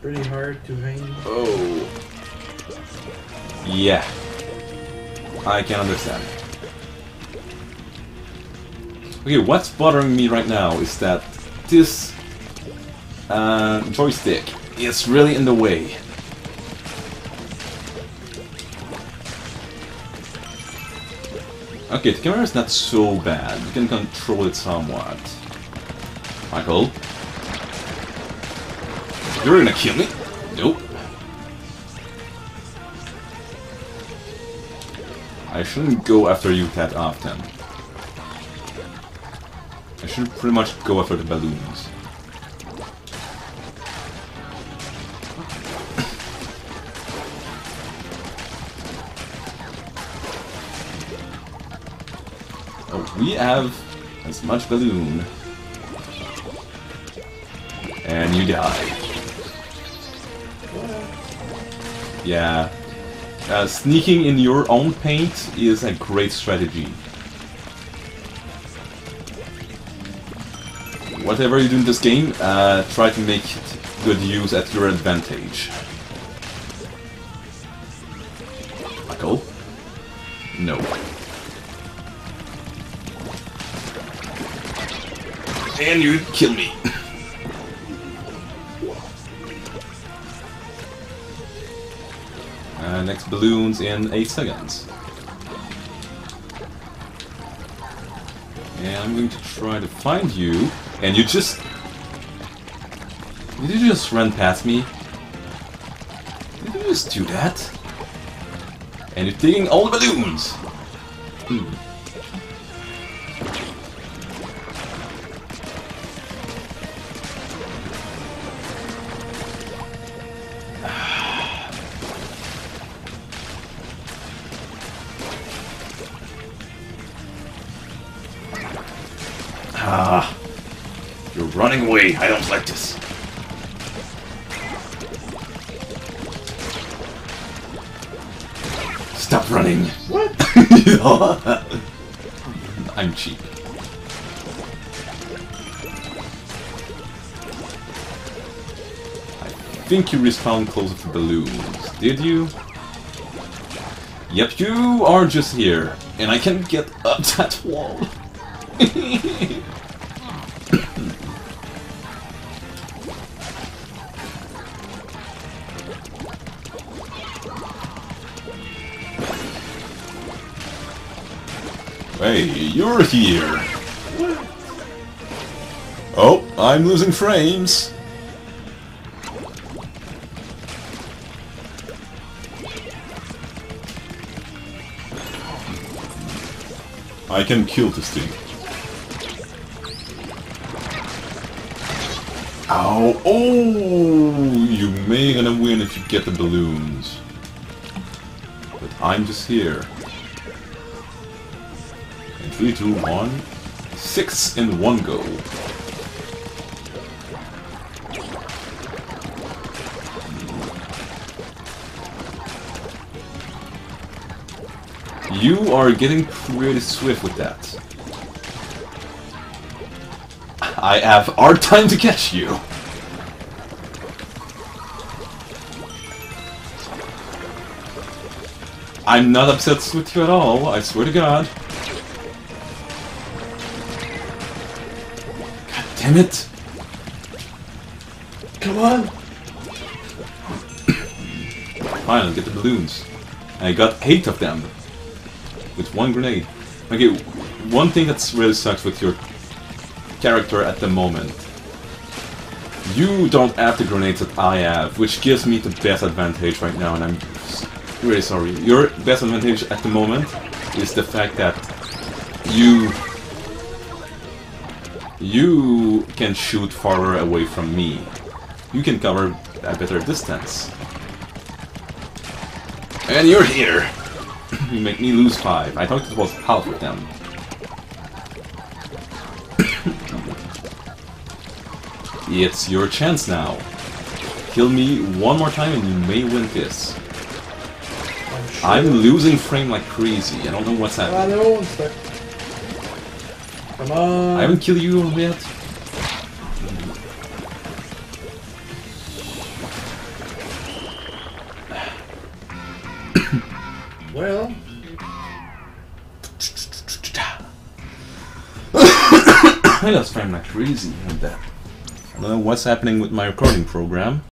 pretty hard to aim. Oh. Yeah. I can understand. Okay, what's bothering me right now is that this uh, joystick is really in the way. Okay, the camera is not so bad. You can control it somewhat. Mickael? You're gonna kill me? Nope. I shouldn't go after you that often. I should pretty much go after the balloons. oh, we have as much balloon. And you die. Yeah. Uh, sneaking in your own paint is a great strategy. Whatever you do in this game, uh, try to make good use at your advantage. Mickael? No. And you kill me. next balloons in 8 seconds. And I'm going to try to find you, and you just... Did you just run past me? Did you just do that? And you're taking all the balloons! Hmm. Ah, you're running away. I don't like this. Stop running. What? I'm cheap. I think you respawned close to the balloons. Did you? Yep, you are just here. And I can get up that wall. Hey, you're here. Oh, I'm losing frames. I can kill this thing. Ow! Oh! You may gonna win if you get the balloons. But I'm just here. 3, 2, 1. Six in one go. You are getting pretty swift with that. I have hard time to catch you. I'm not upset with you at all, I swear to god. Damn it! Come on! Finally, get the balloons. I got eight of them. With one grenade. Okay, one thing that really sucks with your character at the moment. You don't have the grenades that I have, which gives me the best advantage right now, and I'm really sorry. Your best advantage at the moment is the fact that you you can shoot farther away from me. You can cover a better distance. And you're here! you make me lose five. I thought it was half of them. it's your chance now. Kill me one more time and you may win this. I'm sure. I'm losing frame like crazy. I don't know what's happening. Come on. I haven't killed you yet. well. I lost frame like crazy and that. What's happening with my recording program.